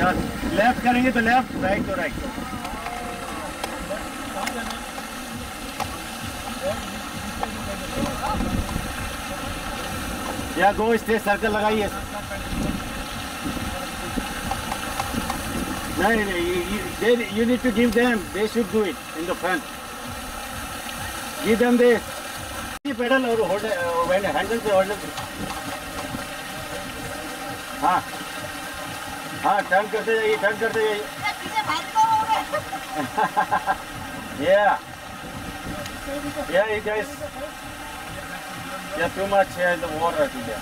Left करेंगे तो left right तो राइट या गो इस सर्कल लगाइए. नहीं नहीं you need to give them they should do it in the front give them they pedal और होल्ड हैंडल से हाँ. हाँ टर्न करते जाइए टर्न करते जाइए पीछे भाग को Yeah. Yeah, you guys. Yeah, too much here in the water I think. Yeah.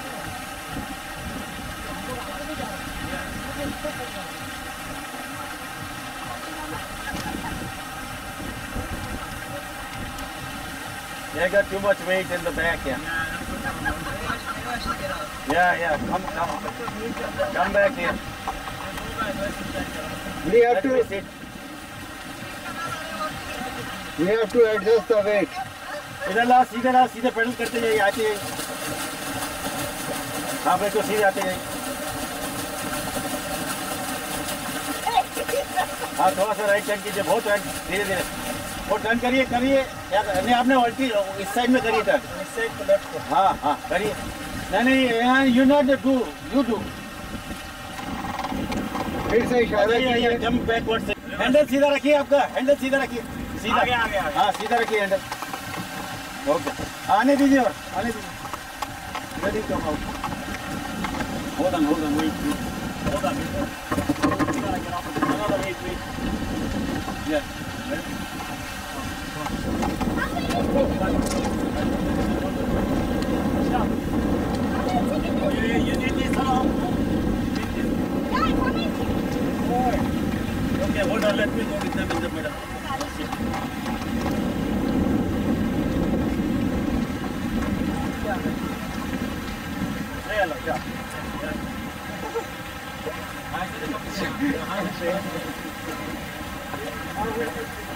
Yeah, got too much weight in the back, yeah. Yeah, yeah, come, come. Come back here. We have to we have to adjust the weight. इधर ला सीधे ला सीधे pedal करते जाइए आते हाँ। बिल्कुल सीधे आते जाइए हाँ थोड़ा सा राइट टर्न कीजिए बहुत राइट धीरे धीरे। वो टर्न करिए करिए। नहीं आपने उल्टी इस साइड में करिए टर्न इस साइड को लेफ़्ट हाँ हाँ करिए। नहीं नहीं यहाँ you not do you do फिर से इशारा जंप बैकवर्ड से। हैंडल सीधा रखिए आपका हैंडल सीधा रखिए। सीधा आगे, आगे, आगे। हाँ सीधा रखिए हैंडल। ओके। आने दीजिए और आने दीजिए। Ready come out hold on hold on wait Hold on. You gotta get off of the another wait wait yeah Stop. 谢谢谢谢谢谢谢